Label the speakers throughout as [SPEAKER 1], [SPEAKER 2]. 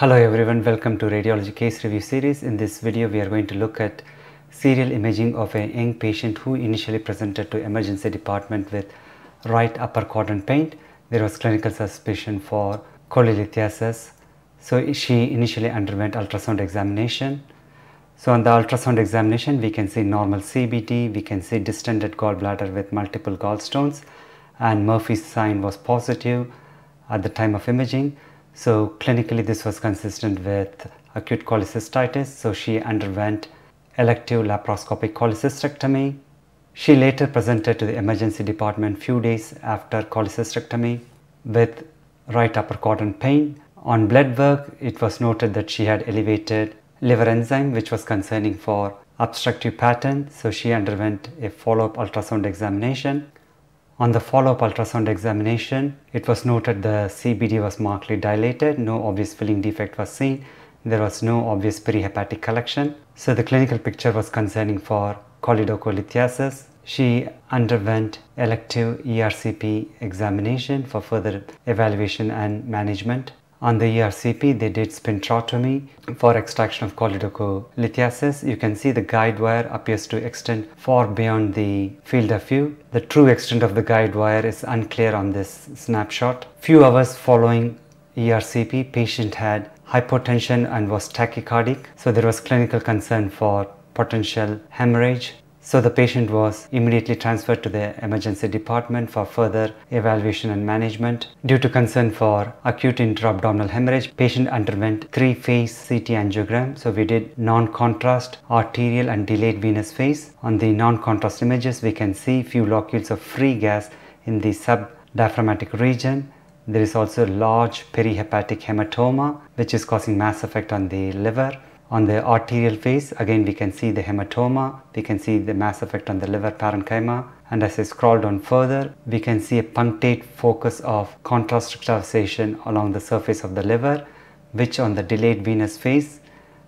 [SPEAKER 1] Hello everyone, welcome to Radiology Case Review Series. In this video, we are going to look at serial imaging of a young patient who initially presented to emergency department with right upper quadrant pain. There was clinical suspicion for cholelithiasis. So she initially underwent ultrasound examination. So on the ultrasound examination, we can see normal CBD, we can see distended gallbladder with multiple gallstones and Murphy's sign was positive at the time of imaging. So clinically this was consistent with acute cholecystitis. So she underwent elective laparoscopic cholecystectomy. She later presented to the emergency department few days after cholecystectomy with right upper quadrant pain. On blood work, it was noted that she had elevated liver enzyme which was concerning for obstructive pattern. So she underwent a follow-up ultrasound examination. On the follow-up ultrasound examination, it was noted the CBD was markedly dilated, no obvious filling defect was seen, there was no obvious perihepatic collection. So the clinical picture was concerning for cholelithiasis. She underwent elective ERCP examination for further evaluation and management. On the ERCP, they did sphincterotomy for extraction of cholelithiasis. You can see the guide wire appears to extend far beyond the field of view. The true extent of the guide wire is unclear on this snapshot. Few hours following ERCP, patient had hypotension and was tachycardic. So there was clinical concern for potential hemorrhage. So the patient was immediately transferred to the emergency department for further evaluation and management. Due to concern for acute intra-abdominal hemorrhage, patient underwent three-phase CT angiogram. So we did non-contrast, arterial and delayed venous phase. On the non-contrast images, we can see few locules of free gas in the subdiaphragmatic region. There is also a large perihepatic hematoma which is causing mass effect on the liver. On the arterial phase, again we can see the hematoma, we can see the mass effect on the liver parenchyma. And as I scroll down further, we can see a punctate focus of contrast extravasation along the surface of the liver which on the delayed venous phase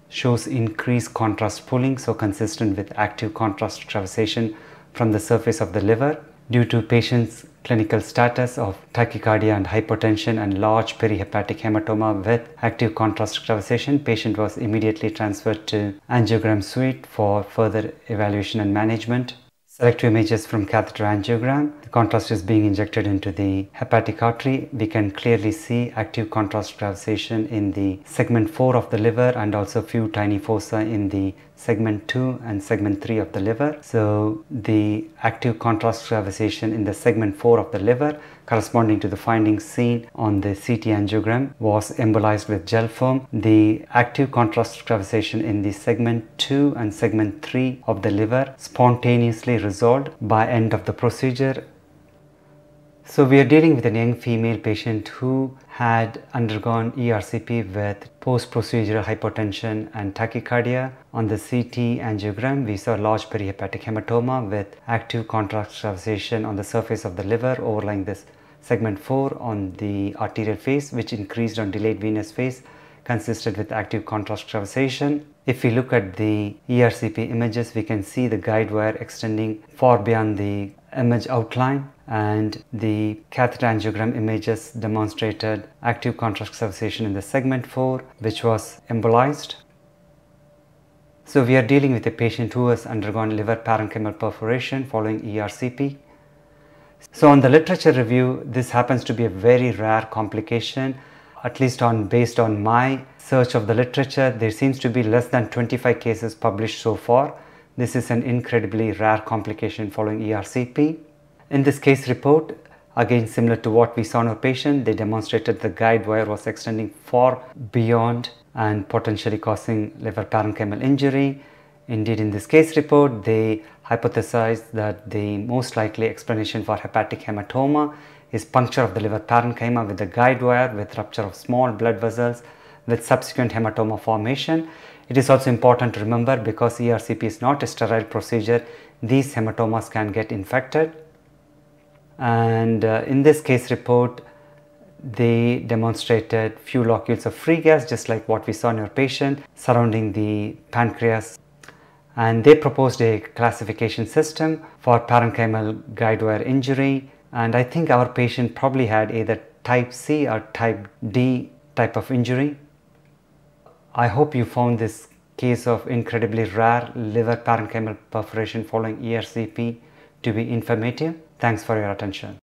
[SPEAKER 1] shows increased contrast pooling so consistent with active contrast extravasation from the surface of the liver due to patient's clinical status of tachycardia and hypotension and large perihepatic hematoma with active contrast extravasation, patient was immediately transferred to angiogram suite for further evaluation and management. Selective images from catheter angiogram. The contrast is being injected into the hepatic artery. We can clearly see active contrast extravasation in the segment 4 of the liver and also few tiny foci in the segment 2 and segment 3 of the liver. So the active contrast extravasation in the segment 4 of the liver corresponding to the findings seen on the CT angiogram was embolized with gel foam. The active contrast extravasation in the segment 2 and segment 3 of the liver spontaneously resolved by end of the procedure so we are dealing with a young female patient who had undergone ERCP with post-procedural hypotension and tachycardia. On the CT angiogram, we saw large perihepatic hematoma with active contrast extravasation on the surface of the liver overlying this segment 4 on the arterial phase which increased on delayed venous phase consisted with active contrast extravasation. If we look at the ERCP images, we can see the guide wire extending far beyond the image outline and the catheter angiogram images demonstrated active contrast extravasation in the segment 4 which was embolized. So we are dealing with a patient who has undergone liver parenchymal perforation following ERCP. So on the literature review, this happens to be a very rare complication at least on based on my search of the literature, there seems to be less than 25 cases published so far. This is an incredibly rare complication following ERCP. In this case report, again similar to what we saw in our patient, they demonstrated the guide wire was extending far beyond and potentially causing liver parenchymal injury. Indeed, in this case report, they hypothesized that the most likely explanation for hepatic hematoma is puncture of the liver parenchyma with the guide wire with rupture of small blood vessels with subsequent hematoma formation. It is also important to remember because ERCP is not a sterile procedure, these hematomas can get infected. And uh, in this case report, they demonstrated few locules of free gas just like what we saw in your patient surrounding the pancreas and they proposed a classification system for parenchymal guide wire injury and I think our patient probably had either type C or type D type of injury. I hope you found this case of incredibly rare liver parenchymal perforation following ERCP to be informative. Thanks for your attention.